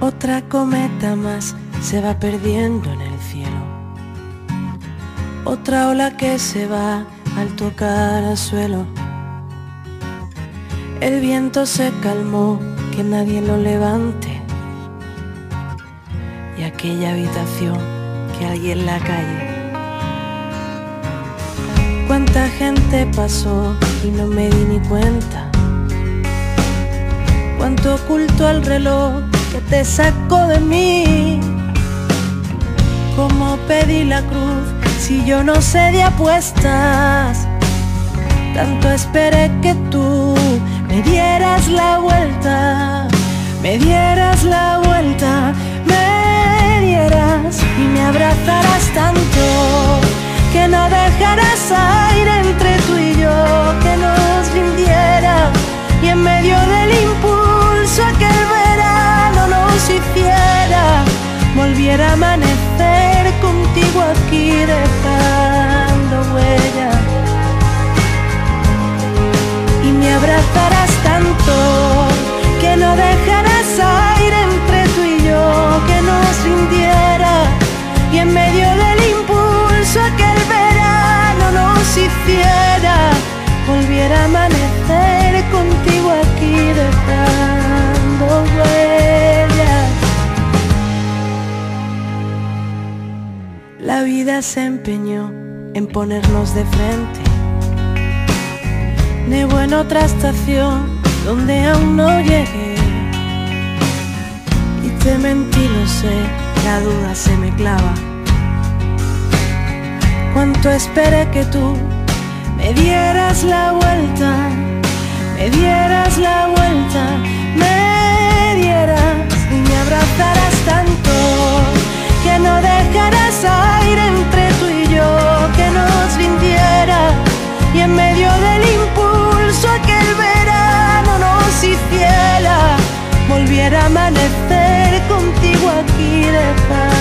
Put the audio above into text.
Otra cometa más se va perdiendo en el cielo. Otra ola que se va al tocar al suelo. El viento se calmó, que nadie lo levante. Y aquella habitación que alguien la calle. Cuánta gente pasó y no me di ni cuenta. Cuánto oculto al reloj que te sacó de mí. Cómo pedí la cruz si yo no sé de apuestas. Tanto esperé que tú aquí dejando vida se empeñó en ponernos de frente. Nebo en otra estación donde aún no llegué. Y te mentí, lo sé, la duda se me clava. Cuánto esperé que tú me dieras la vuelta, me dieras la vuelta, me dieras y me abrazarás amanecer contigo aquí de paz.